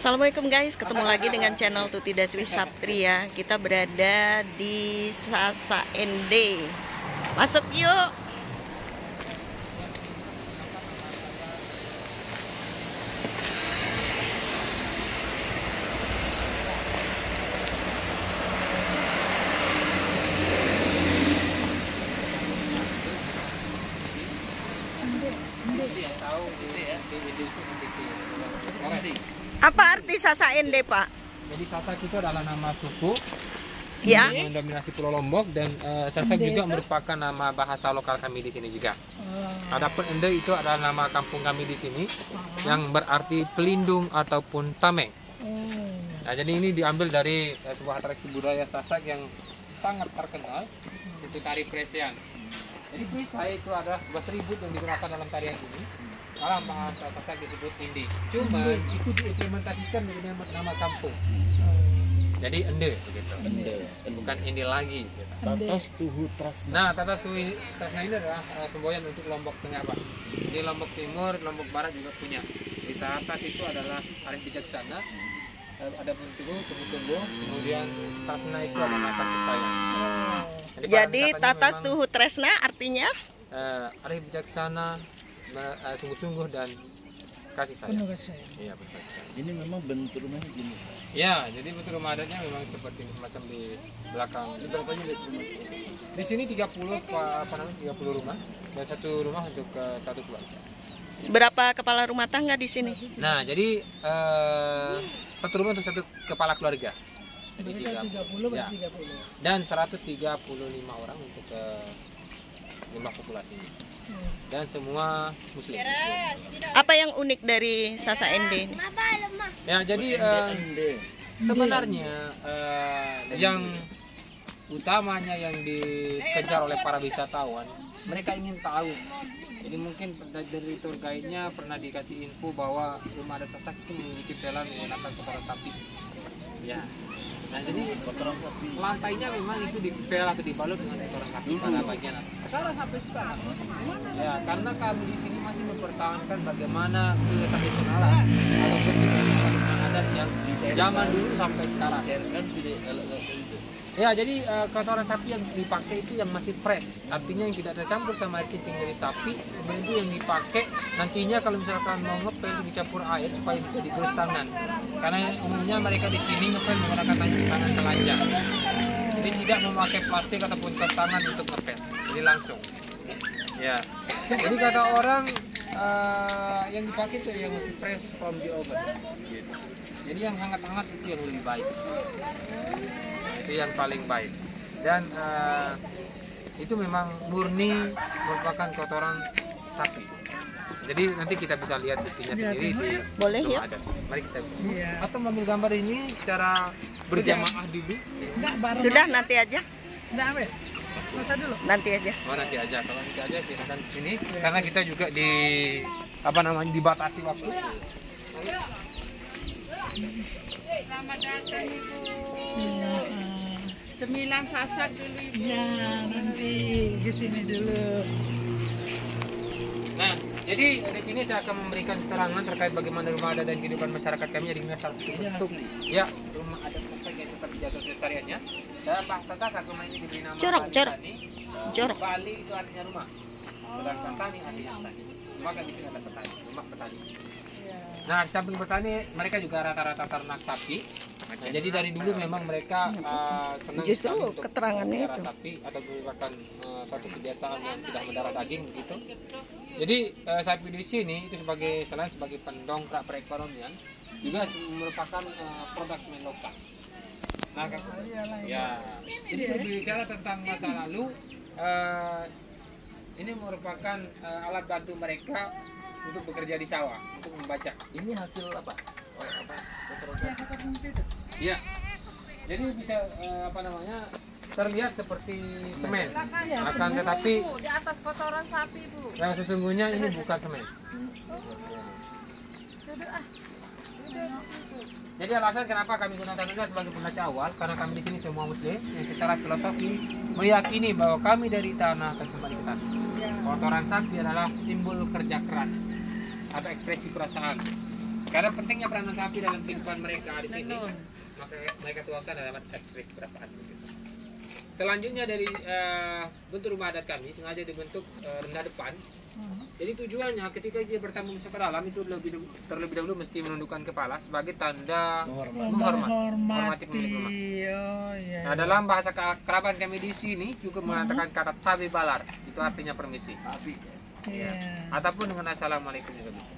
Assalamualaikum guys, ketemu lagi dengan channel Tuti Daswi Satria. Kita berada di Sasa ND. Masuk yuk. Apa arti Sasa ND, Pak? Jadi Sasak itu adalah nama suku Ya. yang mendominasi Pulau Lombok dan eh, Sasak juga merupakan nama bahasa lokal kami di sini juga. Adapun Ende itu adalah nama kampung kami di sini yang berarti pelindung ataupun tameng. Nah, jadi ini diambil dari eh, sebuah atraksi budaya Sasak yang sangat terkenal itu tari presian. Jadi presai itu adalah sebuah tribut yang digunakan dalam tarian ini. Dalam bahasa Sasak disebut indi. Cuman itu diimplementasikan menjadi nama, nama kampung. Jadi ende begitu. Bukan indi lagi. Gitu. Tatos tuhu trasna. Nah, tata sui tasnya ini adalah uh, semboyan untuk Lombok Tengah, Pak. Di Lombok Timur, Lombok Barat juga punya. Di atas itu adalah arif bijaksana, eh, ada bentuk sungguh-sungguh, kemudian tasna itu adalah kasih sayang. Jadi, Jadi pada tatas memang, tuhu tresna artinya eh, arif bijaksana, sungguh-sungguh dan kasih sayang. Iya betul. Ini memang bentuk rumahnya gini. Ya, jadi bentuk rumah adatnya memang seperti ini, semacam di belakang. Ini berapa unit rumah? Di sini 30 apa, apa namanya 30 rumah dan satu rumah untuk eh, satu keluarga. berapa kepala rumah tangga di sini? Nah, jadi eh, satu rumah untuk satu kepala keluarga. Jadi tiga, ya. Dan 135 orang untuk eh, jumlah populasinya. Dan semua muslim. Apa yang unik dari Sasa ND? Ya, jadi eh, Ende. sebenarnya eh, yang utamanya yang dikejar oleh para wisatawan, mereka ingin tahu. Jadi mungkin dari dari tour guide-nya pernah dikasih info bahwa rumah adat Sasak itu memiliki pelan menggunakan kotoran sapi. Ya. Nah, jadi Kotoran sapi. lantainya memang itu dipel atau dibalut dengan kotoran sapi pada bagian atas. Sekarang sampai sekarang, ya karena kami di sini masih mempertahankan bagaimana ketradisionalan ataupun adat yang zaman dulu sampai sekarang. Elok-elok itu. Ya, jadi eh, kotoran sapi yang dipakai itu yang masih fresh, artinya yang tidak tercampur sama air kencing dari sapi. Kemudian itu yang dipakai nantinya kalau misalkan mau ngepel itu dicampur air supaya bisa digerus tangan. Karena umumnya mereka di sini ngepel menggunakan tangan, tangan telanjang. Jadi tidak memakai plastik ataupun tangan untuk ngepel, jadi langsung. Ya, jadi kata orang eh, yang dipakai itu yang masih fresh from the oven. Gitu. Jadi yang hangat-hangat itu yang lebih baik itu yang paling baik dan eh, itu memang murni merupakan kotoran sapi jadi nanti kita bisa lihat buktinya sendiri di Boleh, ya? adat. mari kita atau mengambil gambar ini secara berjamaah dulu Sudah nanti aja. Enggak ya? Masa dulu. Nanti aja. oh nanti aja kalau nanti aja silakan di sini karena kita juga di apa namanya dibatasi waktu Selamat datang Ibu. Iya. Cemilan sasak dulu Ibu. Ya, nanti di sini dulu. Jadi di sini saya akan memberikan keterangan terkait bagaimana rumah adat dan kehidupan masyarakat kami yang dengan salah satu bentuk ya rumah adat Sasak yang tetap dijaga kelestariannya. Dalam bahasa Sasak rumah ini diberi nama Jorok, Bali jorok. Tani. Jorok. Bali itu artinya rumah. Sedangkan Tani artinya petani. Maka di sini ada petani, rumah petani. Nah, di samping petani, mereka juga rata-rata ternak sapi. Nah, jadi dari dulu memang mereka uh, senang Justru untuk keterangannya itu. sapi atau merupakan uh, suatu kebiasaan yang tidak mendarah daging begitu. Jadi uh, sapi di sini itu sebagai selain sebagai pendongkrak perekonomian juga merupakan uh, produk semen lokal. Nah, kan- ya. Jadi berbicara tentang masa lalu, uh, ini merupakan uh, alat bantu mereka untuk bekerja di sawah, untuk membaca. Ini hasil apa? Oh, apa? Kotoran sapi. Iya. Jadi bisa eh, apa namanya terlihat seperti semen. Akan tetapi di atas kotoran sapi Bu. yang sesungguhnya ini bukan semen. Jadi alasan kenapa kami gunakan itu sebagai pembaca awal karena kami di sini semua muslim yang secara filosofi meyakini bahwa kami dari tanah akan kembali ke tanah. Kotoran sapi adalah simbol kerja keras atau ekspresi perasaan. Karena pentingnya peranan sapi dalam kehidupan mereka di sini, maka mereka tuakan dalam ekspresi perasaan begitu. Selanjutnya dari eh, bentuk rumah adat kami sengaja dibentuk eh, rendah depan. Jadi tujuannya ketika dia bertamu ke dalam itu lebih terlebih dahulu mesti menundukkan kepala sebagai tanda menghormat, menghormati pemilik rumah. Oh iya. Nah, dalam bahasa keakraban kami di sini juga mengatakan kata tabi balar, itu artinya permisi. Tapi Iya. Ataupun dengan assalamualaikum juga bisa.